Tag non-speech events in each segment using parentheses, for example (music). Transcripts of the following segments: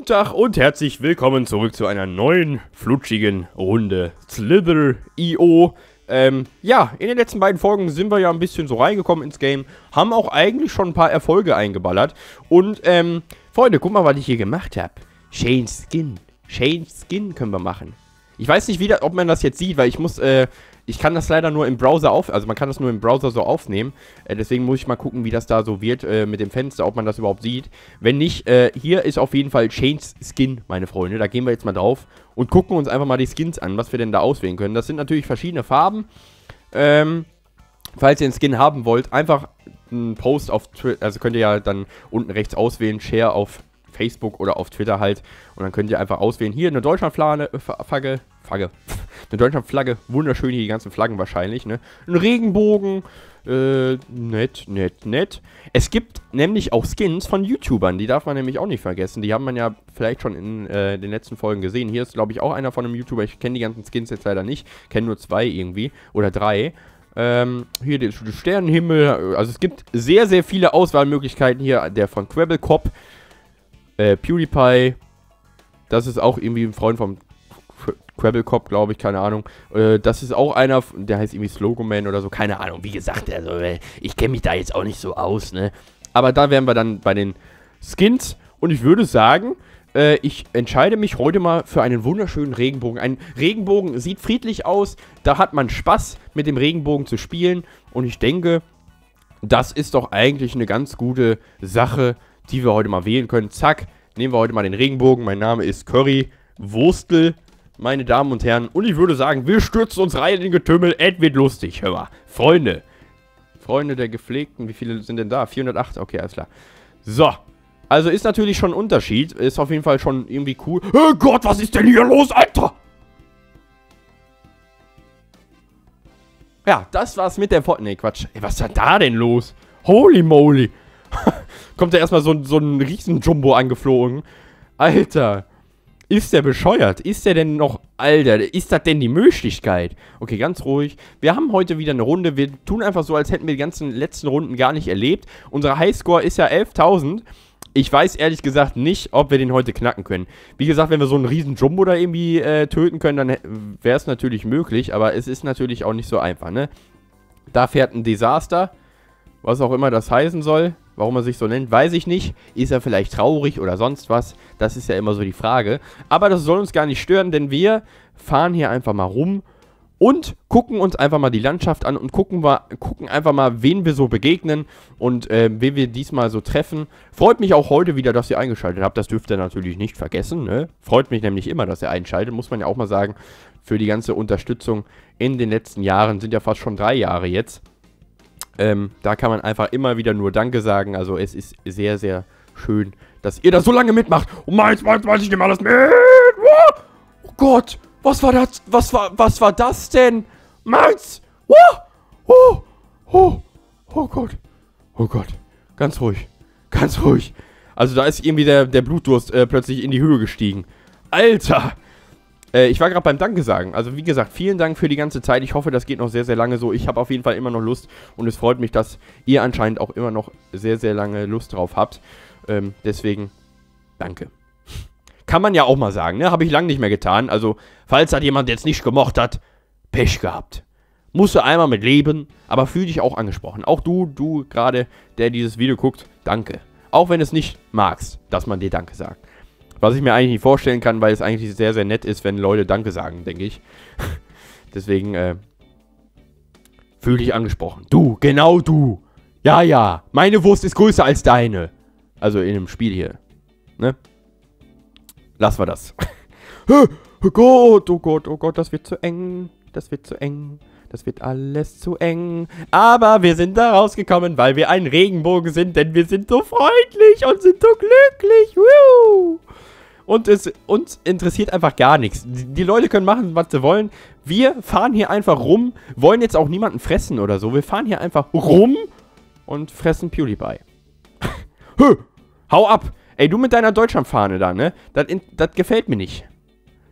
Guten Tag und herzlich willkommen zurück zu einer neuen, flutschigen Runde Slither.io. Ähm, ja, in den letzten beiden Folgen sind wir ja ein bisschen so reingekommen ins Game, haben auch eigentlich schon ein paar Erfolge eingeballert. Und, ähm, Freunde, guck mal, was ich hier gemacht habe. Shane Skin. Shane Skin können wir machen. Ich weiß nicht, wie ob man das jetzt sieht, weil ich muss, äh, ich kann das leider nur im Browser auf, also man kann das nur im Browser so aufnehmen. Äh, deswegen muss ich mal gucken, wie das da so wird äh, mit dem Fenster, ob man das überhaupt sieht. Wenn nicht, äh, hier ist auf jeden Fall Change Skin, meine Freunde. Da gehen wir jetzt mal drauf und gucken uns einfach mal die Skins an, was wir denn da auswählen können. Das sind natürlich verschiedene Farben. Ähm, falls ihr einen Skin haben wollt, einfach einen Post auf Twitter, also könnt ihr ja dann unten rechts auswählen, Share auf Facebook oder auf Twitter halt. Und dann könnt ihr einfach auswählen, hier eine Deutschlandflagge, Flagge, Flagge, eine Deutschlandflagge, wunderschön hier die ganzen Flaggen wahrscheinlich, ne? Ein Regenbogen, äh, nett, nett, nett. Es gibt nämlich auch Skins von YouTubern, die darf man nämlich auch nicht vergessen. Die haben man ja vielleicht schon in äh, den letzten Folgen gesehen. Hier ist, glaube ich, auch einer von einem YouTuber. Ich kenne die ganzen Skins jetzt leider nicht. Kenne nur zwei irgendwie. Oder drei. Ähm, hier der Sternenhimmel. Also es gibt sehr, sehr viele Auswahlmöglichkeiten hier. Der von Quabblecop. Äh, PewDiePie. Das ist auch irgendwie ein Freund vom Crabblecop, glaube ich, keine Ahnung. Äh, das ist auch einer, der heißt irgendwie Slogoman oder so, keine Ahnung. Wie gesagt, also, äh, ich kenne mich da jetzt auch nicht so aus, ne? Aber da wären wir dann bei den Skins. Und ich würde sagen, äh, ich entscheide mich heute mal für einen wunderschönen Regenbogen. Ein Regenbogen sieht friedlich aus, da hat man Spaß, mit dem Regenbogen zu spielen. Und ich denke, das ist doch eigentlich eine ganz gute Sache, die wir heute mal wählen können. Zack, nehmen wir heute mal den Regenbogen. Mein Name ist Curry Wurstel meine Damen und Herren. Und ich würde sagen, wir stürzen uns rein in den Getümmel. Es wird lustig, hör mal. Freunde. Freunde der Gepflegten. Wie viele sind denn da? 408? Okay, alles klar. So. Also ist natürlich schon ein Unterschied. Ist auf jeden Fall schon irgendwie cool. Oh Gott, was ist denn hier los, Alter? Ja, das war's mit der. Ne, Quatsch. Ey, was ist da denn los? Holy moly. (laughs) Kommt da erstmal so, so ein Riesen-Jumbo angeflogen. Alter. Ist der bescheuert? Ist der denn noch... Alter, ist das denn die Möglichkeit? Okay, ganz ruhig. Wir haben heute wieder eine Runde. Wir tun einfach so, als hätten wir die ganzen letzten Runden gar nicht erlebt. Unser Highscore ist ja 11.000. Ich weiß ehrlich gesagt nicht, ob wir den heute knacken können. Wie gesagt, wenn wir so einen riesen Jumbo da irgendwie äh, töten können, dann wäre es natürlich möglich. Aber es ist natürlich auch nicht so einfach, ne? Da fährt ein Desaster. Was auch immer das heißen soll. Warum er sich so nennt, weiß ich nicht. Ist er vielleicht traurig oder sonst was? Das ist ja immer so die Frage. Aber das soll uns gar nicht stören, denn wir fahren hier einfach mal rum und gucken uns einfach mal die Landschaft an und gucken, gucken einfach mal, wen wir so begegnen und äh, wen wir diesmal so treffen. Freut mich auch heute wieder, dass ihr eingeschaltet habt. Das dürft ihr natürlich nicht vergessen. Ne? Freut mich nämlich immer, dass ihr einschaltet, muss man ja auch mal sagen, für die ganze Unterstützung in den letzten Jahren. Sind ja fast schon drei Jahre jetzt. Ähm, da kann man einfach immer wieder nur Danke sagen. Also es ist sehr, sehr schön, dass ihr da so lange mitmacht. Und meins, meins, meins, ich nehme alles mit. Oh Gott, was war das? Was war, was war das denn? Meins. Oh, oh, oh, oh Gott. Oh Gott. Ganz ruhig. Ganz ruhig. Also da ist irgendwie der, der Blutdurst äh, plötzlich in die Höhe gestiegen. Alter. Äh, ich war gerade beim Danke sagen. Also wie gesagt, vielen Dank für die ganze Zeit. Ich hoffe, das geht noch sehr, sehr lange so. Ich habe auf jeden Fall immer noch Lust und es freut mich, dass ihr anscheinend auch immer noch sehr, sehr lange Lust drauf habt. Ähm, deswegen, danke. Kann man ja auch mal sagen, ne? Habe ich lange nicht mehr getan. Also, falls das jemand jetzt nicht gemocht hat, Pech gehabt. Musst du einmal mit leben, aber fühl dich auch angesprochen. Auch du, du gerade, der dieses Video guckt, danke. Auch wenn es nicht magst, dass man dir Danke sagt. Was ich mir eigentlich nicht vorstellen kann, weil es eigentlich sehr, sehr nett ist, wenn Leute Danke sagen, denke ich. (laughs) Deswegen, äh, fühl dich angesprochen. Du, genau du. Ja, ja, meine Wurst ist größer als deine. Also in dem Spiel hier. Ne? Lassen wir das. (laughs) oh Gott, oh Gott, oh Gott, das wird zu eng. Das wird zu eng. Das wird alles zu eng. Aber wir sind da rausgekommen, weil wir ein Regenbogen sind, denn wir sind so freundlich und sind so glücklich. Woo! Und es uns interessiert einfach gar nichts. Die, Leute können machen, was sie wollen. Wir fahren hier einfach rum, wollen jetzt auch niemanden fressen oder so. Wir fahren hier einfach rum und fressen PewDiePie. (laughs) Hau ab! Ey, du mit deiner Deutschlandfahne da, ne? Das, das gefällt mir nicht.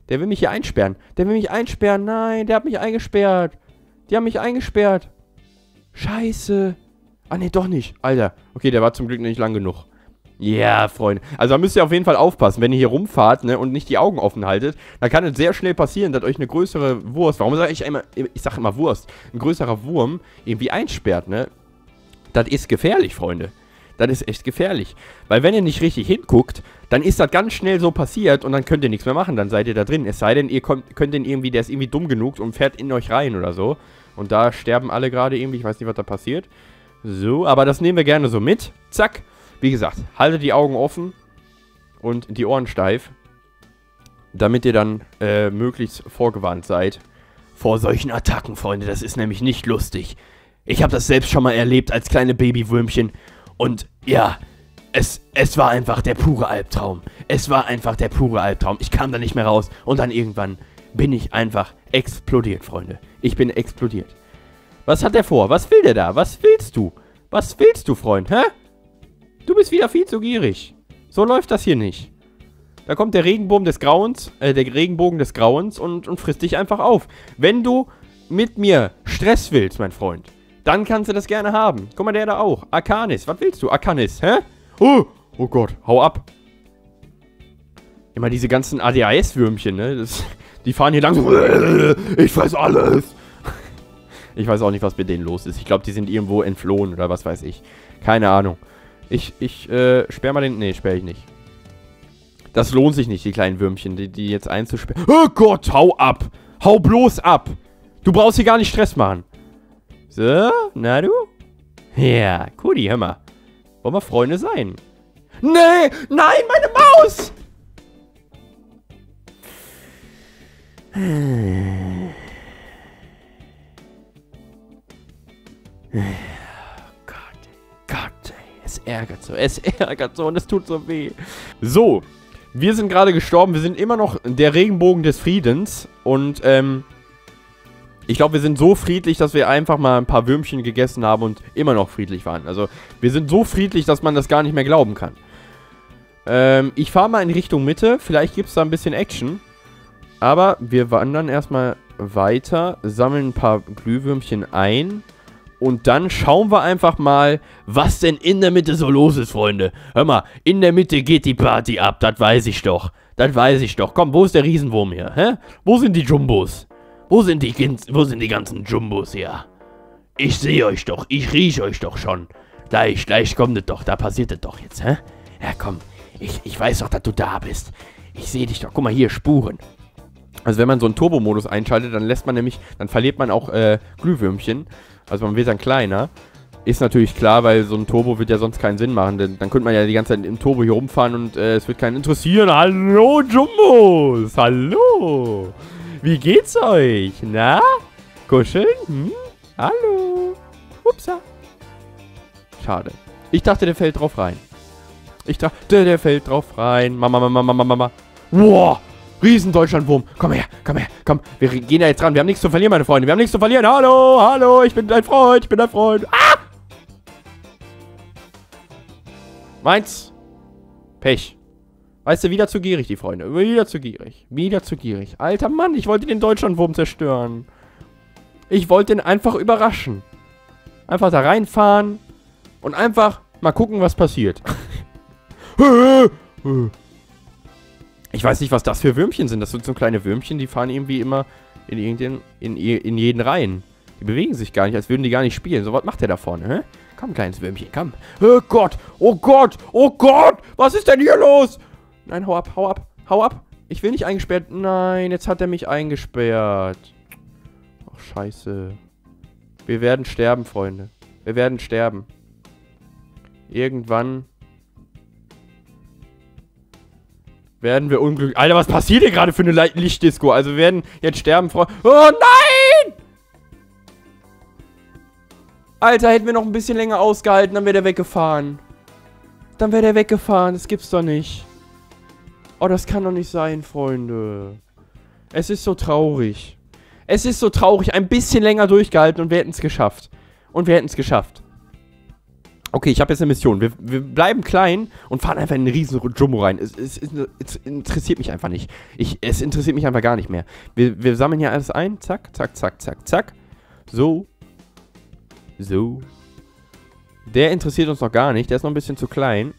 Der will mich hier einsperren. Der will mich einsperren. Nein, der hat mich eingesperrt. Die haben mich eingesperrt. Scheiße. Ah, ne, doch nicht. Alter. Okay, der war zum Glück nicht lang genug. Ja, Freunde. Also da müsst ihr auf jeden Fall aufpassen, wenn ihr hier rumfahrt ne, und nicht die Augen offen haltet. Dann kann es sehr schnell passieren, dass euch eine größere Wurst, warum sage ich immer, ich sage immer Wurst, ein größerer Wurm irgendwie einsperrt, ne? Das ist gefährlich, Freunde. Das ist echt gefährlich. Weil wenn ihr nicht richtig hinguckt, dann ist das ganz schnell so passiert und dann könnt ihr nichts mehr machen. Dann seid ihr da drin. Es sei denn, ihr kommt, könnt den irgendwie, der ist irgendwie dumm genug und fährt in euch rein oder so. Und da sterben alle gerade irgendwie. Ich weiß nicht, was da passiert. So, aber das nehmen wir gerne so mit. Zack. Wie gesagt, haltet die Augen offen und die Ohren steif, damit ihr dann äh, möglichst vorgewarnt seid vor solchen Attacken, Freunde. Das ist nämlich nicht lustig. Ich habe das selbst schon mal erlebt als kleine Babywürmchen und ja, es, es war einfach der pure Albtraum. Es war einfach der pure Albtraum. Ich kam da nicht mehr raus und dann irgendwann bin ich einfach explodiert, Freunde. Ich bin explodiert. Was hat der vor? Was will der da? Was willst du? Was willst du, Freund? Hä? Du bist wieder viel zu gierig. So läuft das hier nicht. Da kommt der Regenbogen des Grauens, äh, der Regenbogen des Grauens und, und frisst dich einfach auf. Wenn du mit mir Stress willst, mein Freund, dann kannst du das gerne haben. Guck mal, der da auch. Arcanis, was willst du? Arcanis, hä? Oh, oh Gott, hau ab. Immer diese ganzen ADHS-Würmchen, ne? Das, die fahren hier langsam. Ich weiß alles. Ich weiß auch nicht, was mit denen los ist. Ich glaube, die sind irgendwo entflohen oder was weiß ich. Keine Ahnung. Ich, ich, äh, sperr mal den... Nee, sperr ich nicht. Das lohnt sich nicht, die kleinen Würmchen, die, die jetzt einzusperren. Oh Gott, hau ab! Hau bloß ab! Du brauchst hier gar nicht Stress machen. So, na du? Ja, Kudi, hör mal. Wollen wir Freunde sein? Nee, nein, meine Maus! (sighs) Es ärgert so, es (laughs) ärgert so und es tut so weh. So, wir sind gerade gestorben. Wir sind immer noch der Regenbogen des Friedens. Und, ähm, ich glaube, wir sind so friedlich, dass wir einfach mal ein paar Würmchen gegessen haben und immer noch friedlich waren. Also, wir sind so friedlich, dass man das gar nicht mehr glauben kann. Ähm, ich fahre mal in Richtung Mitte. Vielleicht gibt es da ein bisschen Action. Aber wir wandern erstmal weiter, sammeln ein paar Glühwürmchen ein und dann schauen wir einfach mal, was denn in der Mitte so los ist, Freunde. Hör mal, in der Mitte geht die Party ab, das weiß ich doch. Das weiß ich doch. Komm, wo ist der Riesenwurm hier, hä? Wo sind die Jumbos? Wo sind die, wo sind die ganzen Jumbos hier? Ich sehe euch doch, ich rieche euch doch schon. Gleich, gleich kommt es doch, da passiert es doch jetzt, hä? Ja, komm, ich, ich weiß doch, dass du da bist. Ich sehe dich doch. Guck mal hier, Spuren. Also wenn man so einen Turbo-Modus einschaltet, dann lässt man nämlich, dann verliert man auch äh, Glühwürmchen. Also man wird dann kleiner. Ist natürlich klar, weil so ein Turbo wird ja sonst keinen Sinn machen. Denn dann könnte man ja die ganze Zeit im Turbo hier rumfahren und äh, es wird keinen interessieren. Hallo Jumbos! Hallo! Wie geht's euch? Na? Kuscheln? Hm? Hallo? Upsa. Schade. Ich dachte, der fällt drauf rein. Ich dachte, der fällt drauf rein. Mama, Mama, Mama, Mama. Wow! Riesen Deutschlandwurm. Komm her, komm her, komm. Wir gehen da jetzt ran. Wir haben nichts zu verlieren, meine Freunde. Wir haben nichts zu verlieren. Hallo, hallo, ich bin dein Freund, ich bin dein Freund. Ah! Meins. Pech. Weißt du, wieder zu gierig, die Freunde. Wieder zu gierig. Wieder zu gierig. Alter Mann, ich wollte den Deutschlandwurm zerstören. Ich wollte ihn einfach überraschen. Einfach da reinfahren und einfach mal gucken, was passiert. (laughs) Ich weiß nicht, was das für Würmchen sind. Das sind so kleine Würmchen, die fahren irgendwie immer in, in, in, in jeden Reihen. Die bewegen sich gar nicht, als würden die gar nicht spielen. So, was macht der da vorne, hä? Komm, kleines Würmchen, komm. Oh Gott, oh Gott, oh Gott, was ist denn hier los? Nein, hau ab, hau ab, hau ab. Ich will nicht eingesperrt. Nein, jetzt hat er mich eingesperrt. Ach, scheiße. Wir werden sterben, Freunde. Wir werden sterben. Irgendwann werden wir unglücklich. Alter, was passiert hier gerade für eine Lichtdisco? Also wir werden jetzt sterben, Freunde. Oh nein! Alter, hätten wir noch ein bisschen länger ausgehalten, dann wäre der weggefahren. Dann wäre der weggefahren. Das gibt's doch nicht. Oh, das kann doch nicht sein, Freunde. Es ist so traurig. Es ist so traurig. Ein bisschen länger durchgehalten und wir hätten es geschafft. Und wir hätten es geschafft. Okay, ich habe jetzt eine Mission. Wir, wir, bleiben klein und fahren einfach in einen riesen Jumbo rein. Es, es, es, es, interessiert mich einfach nicht. Ich, es interessiert mich einfach gar nicht mehr. Wir, wir sammeln hier alles ein. Zack, zack, zack, zack, zack. So. So. Der interessiert uns noch gar nicht. Der ist noch ein bisschen zu klein.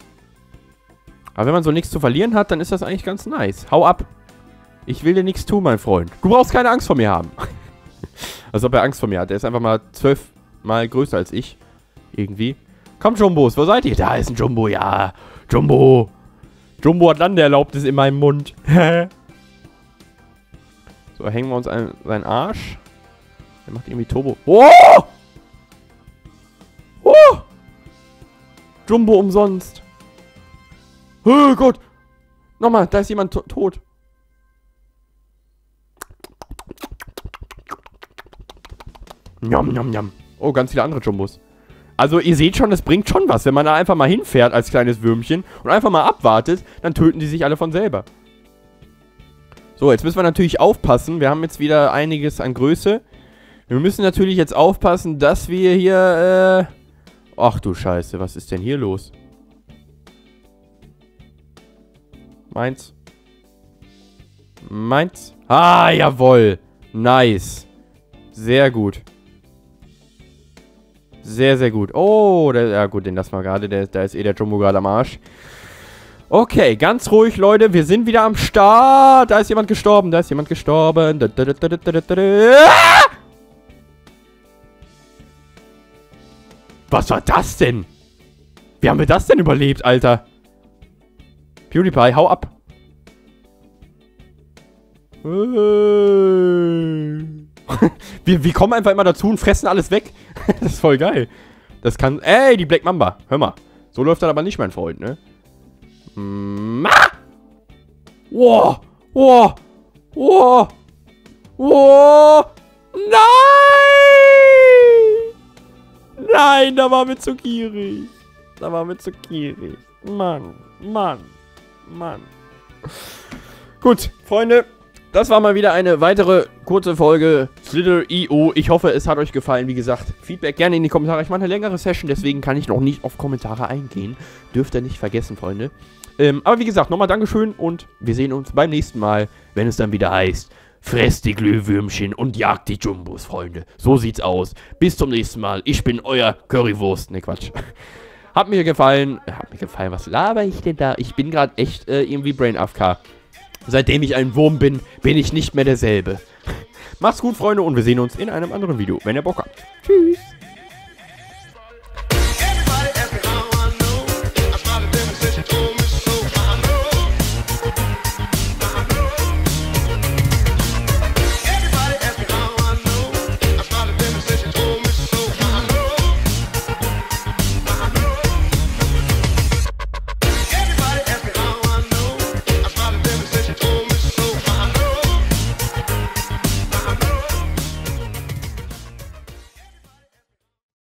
Aber wenn man so nichts zu verlieren hat, dann ist das eigentlich ganz nice. Hau ab. Ich will dir nichts tun, mein Freund. Du brauchst keine Angst vor mir haben. (laughs) Als ob er Angst vor mir hat. Er ist einfach mal zwölfmal größer als ich. Irgendwie. Komm, Jumbos, wo seid ihr? Da ist ein Jumbo, ja. Jumbo. Jumbo hat Landeerlaubnis in meinem Mund. (laughs) so, hängen wir uns an seinen Arsch. Der macht irgendwie Turbo. Oh! Oh! Jumbo umsonst. Oh Gott. Nochmal, da ist jemand to tot. Njam, njam, njam. Oh, ganz viele andere Jumbos. Also ihr seht schon, es bringt schon was. Wenn man da einfach mal hinfährt als kleines Würmchen und einfach mal abwartet, dann töten die sich alle von selber. So, jetzt müssen wir natürlich aufpassen. Wir haben jetzt wieder einiges an Größe. Wir müssen natürlich jetzt aufpassen, dass wir hier, äh... Ach du Scheiße, was ist denn hier los? Meins. Meins. Ah, jawoll. Nice. Sehr gut. Sehr, sehr gut. Oh, der, ja gut, den lassen wir gerade. Da ist eh der Jumbo gerade am Arsch. Okay, ganz ruhig, Leute. Wir sind wieder am Start. Da ist jemand gestorben. Da ist jemand gestorben. Da, da, da, da, da, da, da. Was war das denn? Wie haben wir das denn überlebt, Alter? PewDiePie, hau ab. (laughs) wir, wir kommen einfach immer dazu und fressen alles weg. (laughs) das ist voll geil. Das kann... Ey, die Black Mamba. Hör mal. So läuft das aber nicht, mein Freund, ne? Ma! Wow! Wow! Wow! Wow! Nein! Nein, da war Mitsukiri. Da war Mitsukiri. Mann, Mann, Mann. Gut, Freunde, das war mal wieder eine weitere kurze Folge Slither.io. Ich hoffe, es hat euch gefallen. Wie gesagt, Feedback gerne in die Kommentare. Ich mache eine längere Session, deswegen kann ich noch nicht auf Kommentare eingehen. Dürft ihr nicht vergessen, Freunde. Ähm, aber wie gesagt, nochmal Dankeschön und wir sehen uns beim nächsten Mal, wenn es dann wieder heißt, fresst die Glühwürmchen und jagt die Jumbos, Freunde. So sieht's aus. Bis zum nächsten Mal. Ich bin euer Currywurst. Ne, Quatsch. Hat mir gefallen. Hat mir gefallen. Was laber ich denn da? Ich bin gerade echt äh, irgendwie Brain AFK. Seitdem ich ein Wurm bin, bin ich nicht mehr derselbe. (laughs) Macht's gut, Freunde, und wir sehen uns in einem anderen Video, wenn ihr Bock habt. Tschüss.